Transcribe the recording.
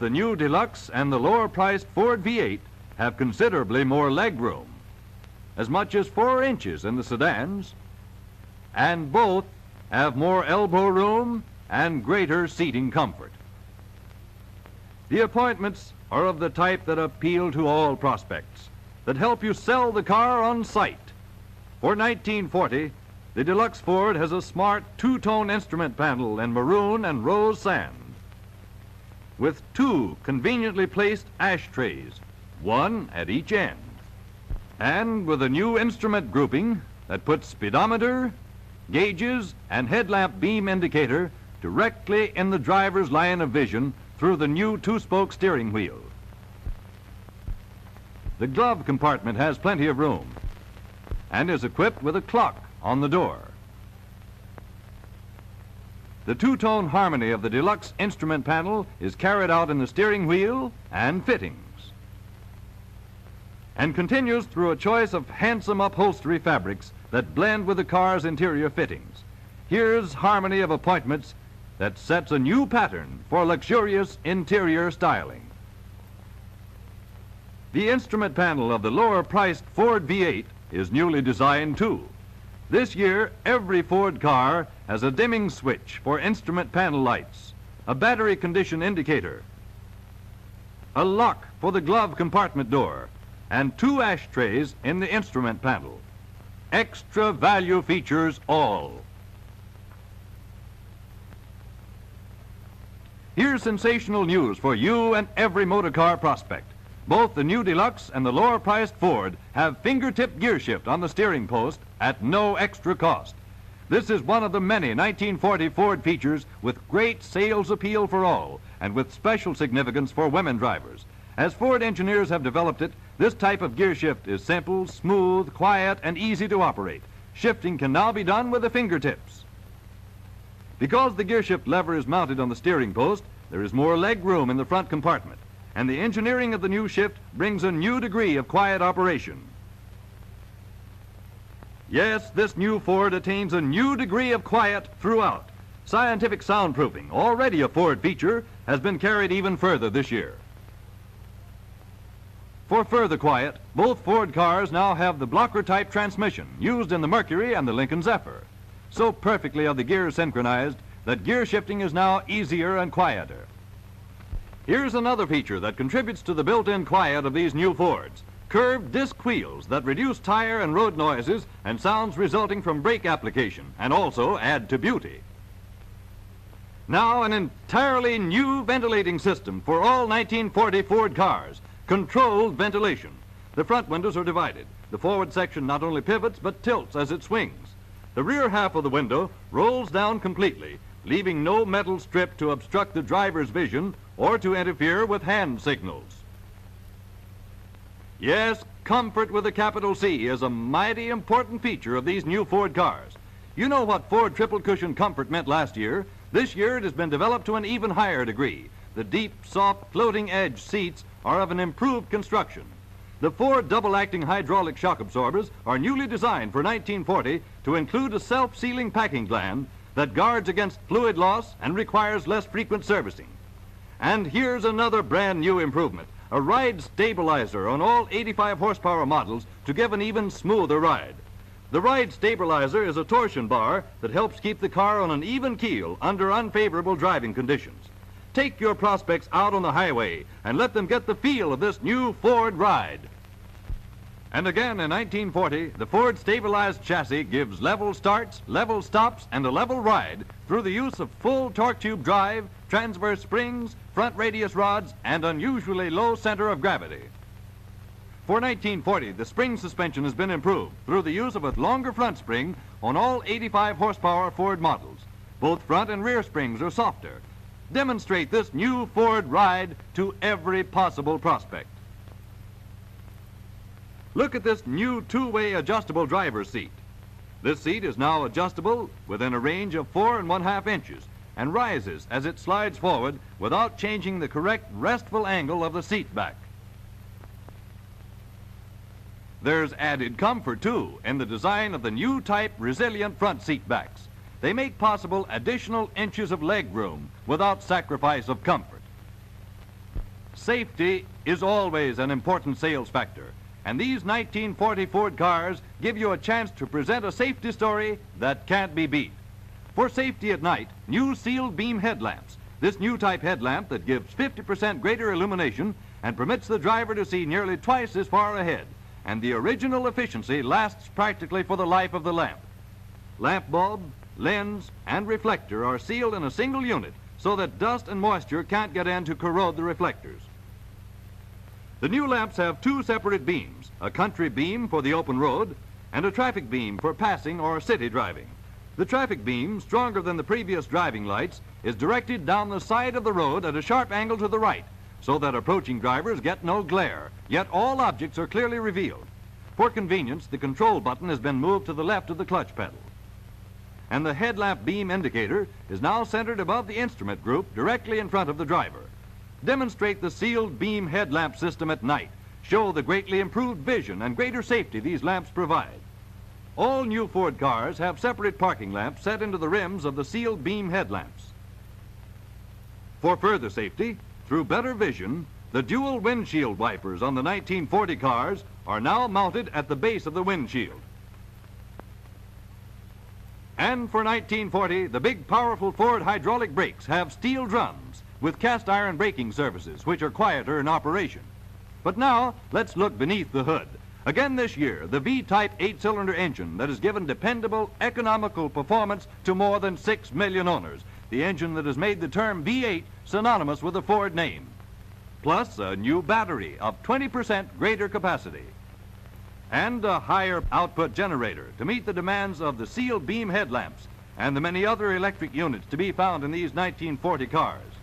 the new Deluxe and the lower priced Ford V8 have considerably more leg room, as much as four inches in the sedans, and both have more elbow room and greater seating comfort. The appointments are of the type that appeal to all prospects, that help you sell the car on sight. For 1940, the Deluxe Ford has a smart two-tone instrument panel in maroon and rose sand with two conveniently placed ashtrays, one at each end. And with a new instrument grouping that puts speedometer, gauges, and headlamp beam indicator directly in the driver's line of vision through the new two-spoke steering wheel. The glove compartment has plenty of room and is equipped with a clock on the door. The two-tone harmony of the deluxe instrument panel is carried out in the steering wheel and fittings and continues through a choice of handsome upholstery fabrics that blend with the car's interior fittings. Here's harmony of appointments that sets a new pattern for luxurious interior styling. The instrument panel of the lower priced Ford V8 is newly designed too. This year, every Ford car has a dimming switch for instrument panel lights, a battery condition indicator, a lock for the glove compartment door, and two ashtrays in the instrument panel. Extra value features all. Here's sensational news for you and every motor car prospect. Both the new Deluxe and the lower priced Ford have fingertip gear shift on the steering post at no extra cost. This is one of the many 1940 Ford features with great sales appeal for all and with special significance for women drivers. As Ford engineers have developed it, this type of gear shift is simple, smooth, quiet, and easy to operate. Shifting can now be done with the fingertips. Because the gear shift lever is mounted on the steering post, there is more leg room in the front compartment and the engineering of the new shift brings a new degree of quiet operation. Yes, this new Ford attains a new degree of quiet throughout. Scientific soundproofing, already a Ford feature, has been carried even further this year. For further quiet, both Ford cars now have the blocker-type transmission used in the Mercury and the Lincoln Zephyr. So perfectly are the gears synchronized that gear shifting is now easier and quieter. Here's another feature that contributes to the built-in quiet of these new Fords. Curved disc wheels that reduce tire and road noises and sounds resulting from brake application and also add to beauty. Now an entirely new ventilating system for all 1940 Ford cars. Controlled ventilation. The front windows are divided. The forward section not only pivots but tilts as it swings. The rear half of the window rolls down completely, leaving no metal strip to obstruct the driver's vision or to interfere with hand signals. Yes, comfort with a capital C is a mighty important feature of these new Ford cars. You know what Ford triple cushion comfort meant last year. This year it has been developed to an even higher degree. The deep, soft, floating edge seats are of an improved construction. The Ford double-acting hydraulic shock absorbers are newly designed for 1940 to include a self-sealing packing gland that guards against fluid loss and requires less frequent servicing. And here's another brand new improvement, a ride stabilizer on all 85 horsepower models to give an even smoother ride. The ride stabilizer is a torsion bar that helps keep the car on an even keel under unfavorable driving conditions. Take your prospects out on the highway and let them get the feel of this new Ford ride. And again in 1940, the Ford stabilized chassis gives level starts, level stops, and a level ride through the use of full torque tube drive, transverse springs, front radius rods, and unusually low center of gravity. For 1940, the spring suspension has been improved through the use of a longer front spring on all 85 horsepower Ford models. Both front and rear springs are softer. Demonstrate this new Ford ride to every possible prospect. Look at this new two-way adjustable driver's seat. This seat is now adjustable within a range of four and one-half inches and rises as it slides forward without changing the correct restful angle of the seat back. There's added comfort, too, in the design of the new type resilient front seat backs. They make possible additional inches of leg room without sacrifice of comfort. Safety is always an important sales factor, and these 1940 Ford cars give you a chance to present a safety story that can't be beat. For safety at night, new sealed beam headlamps. This new type headlamp that gives 50% greater illumination and permits the driver to see nearly twice as far ahead, and the original efficiency lasts practically for the life of the lamp. Lamp bulb, lens, and reflector are sealed in a single unit so that dust and moisture can't get in to corrode the reflectors. The new lamps have two separate beams, a country beam for the open road and a traffic beam for passing or city driving. The traffic beam, stronger than the previous driving lights, is directed down the side of the road at a sharp angle to the right so that approaching drivers get no glare, yet all objects are clearly revealed. For convenience, the control button has been moved to the left of the clutch pedal. And the headlamp beam indicator is now centered above the instrument group directly in front of the driver. Demonstrate the sealed beam headlamp system at night. Show the greatly improved vision and greater safety these lamps provide. All new Ford cars have separate parking lamps set into the rims of the sealed beam headlamps. For further safety, through better vision, the dual windshield wipers on the 1940 cars are now mounted at the base of the windshield. And for 1940, the big powerful Ford hydraulic brakes have steel drums with cast iron braking surfaces, which are quieter in operation. But now, let's look beneath the hood. Again this year, the V-type eight-cylinder engine that has given dependable, economical performance to more than six million owners. The engine that has made the term V8 synonymous with the Ford name. Plus a new battery of 20% greater capacity. And a higher output generator to meet the demands of the sealed beam headlamps and the many other electric units to be found in these 1940 cars.